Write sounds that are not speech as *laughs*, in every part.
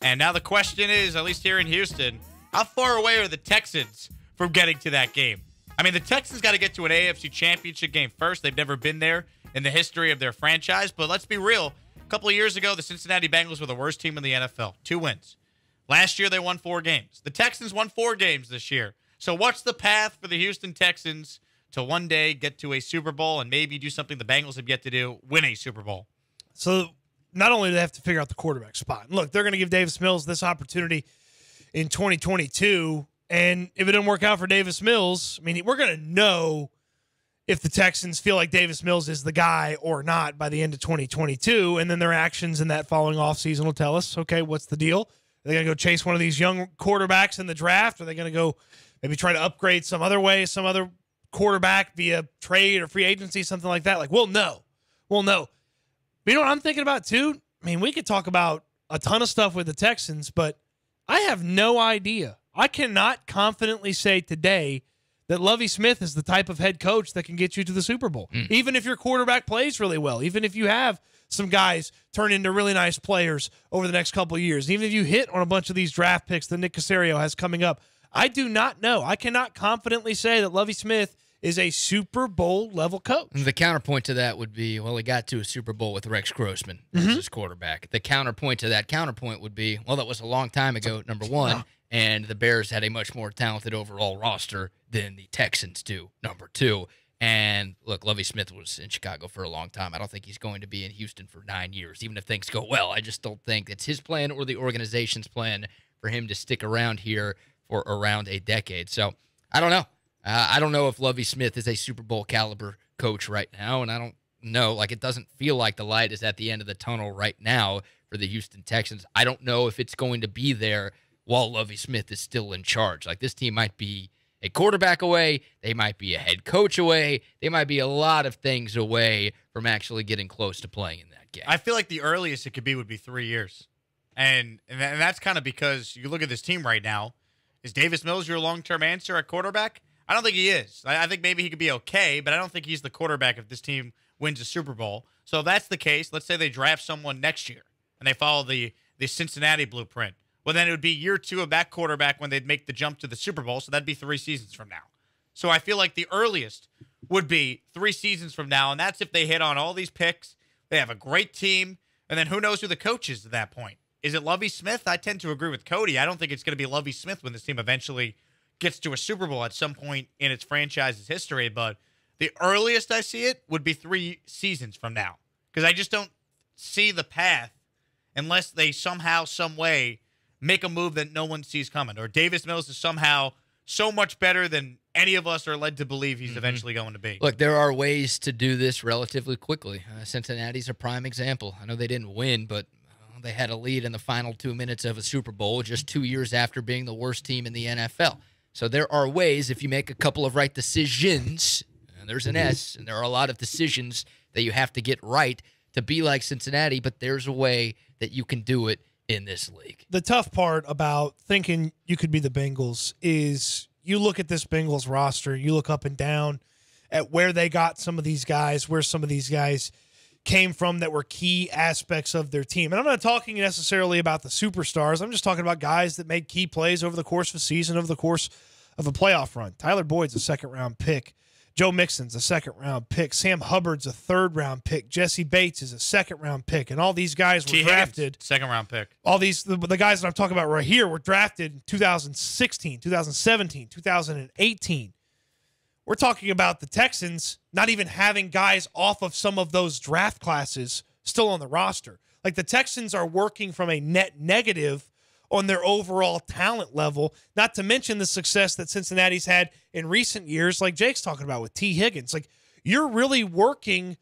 And now the question is, at least here in Houston, how far away are the Texans from getting to that game? I mean, the Texans got to get to an AFC championship game first. They've never been there in the history of their franchise. But let's be real. A couple of years ago, the Cincinnati Bengals were the worst team in the NFL. Two wins. Last year, they won four games. The Texans won four games this year. So, what's the path for the Houston Texans to one day get to a Super Bowl and maybe do something the Bengals have yet to do win a Super Bowl? So, not only do they have to figure out the quarterback spot, look, they're going to give Davis Mills this opportunity in 2022. And if it didn't work out for Davis Mills, I mean, we're going to know if the Texans feel like Davis Mills is the guy or not by the end of 2022. And then their actions in that following offseason will tell us, okay, what's the deal? Are they going to go chase one of these young quarterbacks in the draft? Are they going to go maybe try to upgrade some other way, some other quarterback via trade or free agency, something like that? Like, we'll know. We'll know. But you know what I'm thinking about too? I mean, we could talk about a ton of stuff with the Texans, but I have no idea. I cannot confidently say today that Lovie Smith is the type of head coach that can get you to the Super Bowl. Mm. Even if your quarterback plays really well, even if you have some guys turn into really nice players over the next couple years, even if you hit on a bunch of these draft picks that Nick Caserio has coming up, I do not know. I cannot confidently say that Lovie Smith is a Super Bowl level coach. The counterpoint to that would be, well, he got to a Super Bowl with Rex Grossman mm-hmm. as his quarterback. The counterpoint to that counterpoint would be, well, that was a long time ago, number one, and the Bears had a much more talented overall roster than the Texans do, number two. And look, Lovie Smith was in Chicago for a long time. I don't think he's going to be in Houston for nine years, even if things go well. I just don't think it's his plan or the organization's plan for him to stick around here for around a decade. So I don't know. Uh, I don't know if Lovie Smith is a Super Bowl caliber coach right now, and I don't know. Like it doesn't feel like the light is at the end of the tunnel right now for the Houston Texans. I don't know if it's going to be there while Lovie Smith is still in charge. Like this team might be a quarterback away, they might be a head coach away, they might be a lot of things away from actually getting close to playing in that game. I feel like the earliest it could be would be three years, and and that's kind of because you look at this team right now. Is Davis Mills your long term answer at quarterback? I don't think he is. I, think maybe he could be okay, but I don't think he's the quarterback if this team wins a Super Bowl. So if that's the case, let's say they draft someone next year and they follow the the Cincinnati blueprint. Well, then it would be year two of that quarterback when they'd make the jump to the Super Bowl. So that'd be three seasons from now. So I feel like the earliest would be three seasons from now, and that's if they hit on all these picks. They have a great team, and then who knows who the coach is at that point? Is it Lovie Smith? I tend to agree with Cody. I don't think it's going to be Lovie Smith when this team eventually gets to a Super Bowl at some point in its franchise's history, but the earliest I see it would be three seasons from now because I just don't see the path unless they somehow, some way make a move that no one sees coming, or Davis Mills is somehow so much better than any of us are led to believe he's mm-hmm. eventually going to be. Look, there are ways to do this relatively quickly. Uh, Cincinnati's a prime example. I know they didn't win, but uh, they had a lead in the final two minutes of a Super Bowl just two years after being the worst team in the NFL. So there are ways if you make a couple of right decisions, and there's an mm-hmm. S, and there are a lot of decisions that you have to get right to be like Cincinnati, but there's a way that you can do it in this league. The tough part about thinking you could be the Bengals is you look at this Bengals roster, you look up and down at where they got some of these guys, where some of these guys came from that were key aspects of their team. And I'm not talking necessarily about the superstars. I'm just talking about guys that made key plays over the course of a season, over the course of a playoff run. Tyler Boyd's a second round pick. Joe Mixon's a second round pick. Sam Hubbard's a third round pick. Jessie Bates is a second round pick. And all these guys were T. drafted. Higgins, second round pick. All these, the, the, guys that I'm talking about right here were drafted in 2016, 2017, 2018. We're talking about the Texans not even having guys off of some of those draft classes still on the roster. Like the Texans are working from a net negative on their overall talent level, not to mention the success that Cincinnati's had in recent years, like Jake's talking about with Tee Higgins. Like you're really working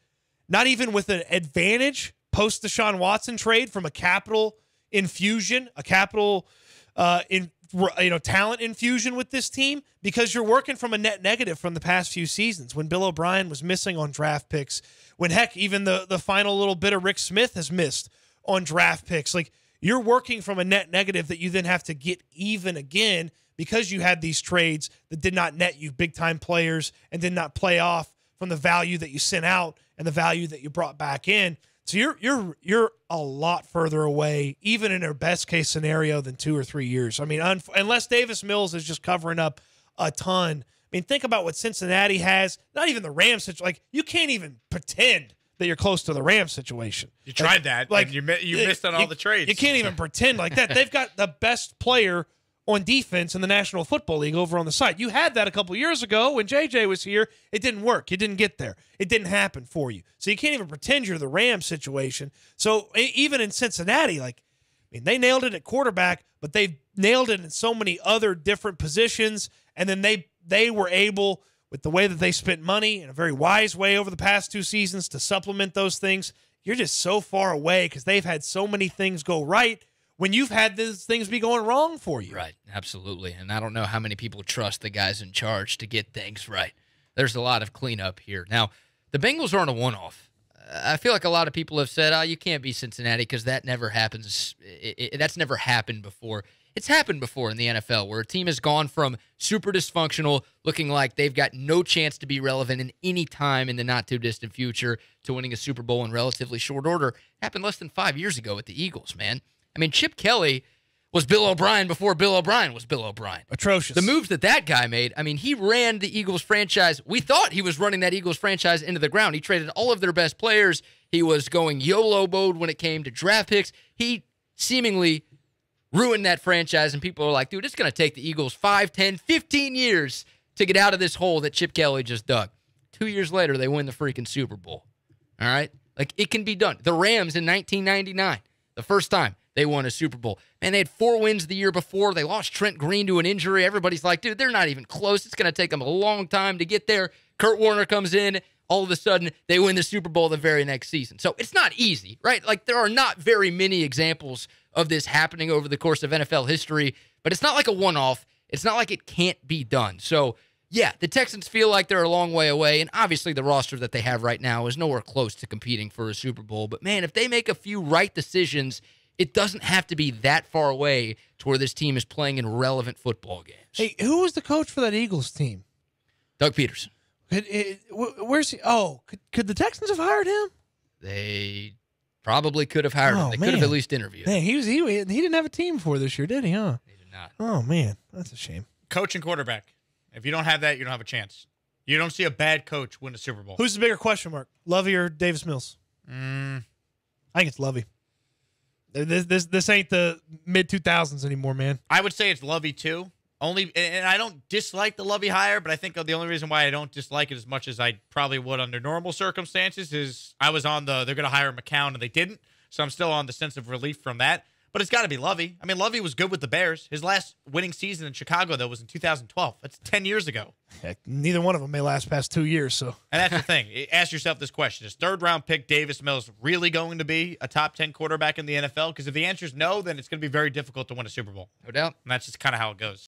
not even with an advantage post the Deshaun Watson trade from a capital infusion, a capital uh, in you know talent infusion with this team because you're working from a net negative from the past few seasons when Bill O'Brien was missing on draft picks when heck even the the final little bit of Rick Smith has missed on draft picks like you're working from a net negative that you then have to get even again because you had these trades that did not net you big time players and did not play off from the value that you sent out and the value that you brought back in. So you're you're you're a lot further away, even in their best case scenario, than two or three years. I mean, un- unless Davis Mills is just covering up a ton. I mean, think about what Cincinnati has. Not even the Rams situation. Like you can't even pretend that you're close to the Rams situation. You tried that, like you you missed on all the trades. You can't even *laughs* pretend like that. They've got the best player on defense in the National Football League over on the site. You had that a couple years ago when JJ was here. It didn't work. You didn't get there. It didn't happen for you. So you can't even pretend you're the Rams situation. So even in Cincinnati, like I mean, they nailed it at quarterback, but they've nailed it in so many other different positions. And then they they were able, with the way that they spent money in a very wise way over the past two seasons, to supplement those things. You're just so far away because they've had so many things go right when you've had these things be going wrong for you. Right, absolutely. And I don't know how many people trust the guys in charge to get things right. There's a lot of cleanup here. Now, the Bengals aren't a one off. I feel like a lot of people have said, "Oh, you can't be Cincinnati because that never happens. It, it, that's never happened before." It's happened before in the NFL where a team has gone from super dysfunctional, looking like they've got no chance to be relevant in any time in the not too distant future, to winning a Super Bowl in relatively short order. It happened less than five years ago with the Eagles, man. I mean, Chip Kelly was Bill O'Brien before Bill O'Brien was Bill O'Brien. Atrocious. The moves that that guy made, I mean, he ran the Eagles franchise. We thought he was running that Eagles franchise into the ground. He traded all of their best players. He was going YOLO mode when it came to draft picks. He seemingly ruined that franchise, and people are like, dude, it's going to take the Eagles 5, 10, 15 years to get out of this hole that Chip Kelly just dug. Two years later, they win the freaking Super Bowl. All right? Like, it can be done. The Rams in 1999, the first time they won a Super Bowl. Man, they had four wins the year before. They lost Trent Green to an injury. Everybody's like, dude, they're not even close. It's going to take them a long time to get there. Kurt Warner comes in. All of a sudden, they win the Super Bowl the very next season. So it's not easy, right? Like, there are not very many examples of this happening over the course of NFL history, but it's not like a one off. It's not like it can't be done. So, yeah, the Texans feel like they're a long way away, and obviously the roster that they have right now is nowhere close to competing for a Super Bowl. But man, if they make a few right decisions, it doesn't have to be that far away to where this team is playing in relevant football games. Hey, who was the coach for that Eagles team? Doug Pederson. Could, it, where's he? Oh, could, could the Texans have hired him? They probably could have hired Oh, him. They could have at least interviewed. Man, he was he he didn't have a team for this year, did he? Huh? They did not. Oh man, that's a shame. coach and quarterback. If you don't have that, you don't have a chance. You don't see a bad coach win a Super Bowl. Who's the bigger question mark, Lovie or Davis Mills? Mm, I think it's Lovie. This this this ain't the mid two thousands anymore, man. I would say it's Lovie too. Only, and I don't dislike the Lovie hire, but I think the only reason why I don't dislike it as much as I probably would under normal circumstances is I was on the they're going to hire McCown and they didn't, so I'm still on the sense of relief from that. But it's got to be Lovie. I mean, Lovie was good with the Bears. His last winning season in Chicago though was in 2012. That's 10 years ago. Heck, neither one of them may last past two years. So And that's the thing. *laughs* Ask yourself this question: Is third round pick Davis Mills really going to be a top 10 quarterback in the NFL? Because if the answer is no, then it's going to be very difficult to win a Super Bowl. No doubt. And that's just kind of how it goes.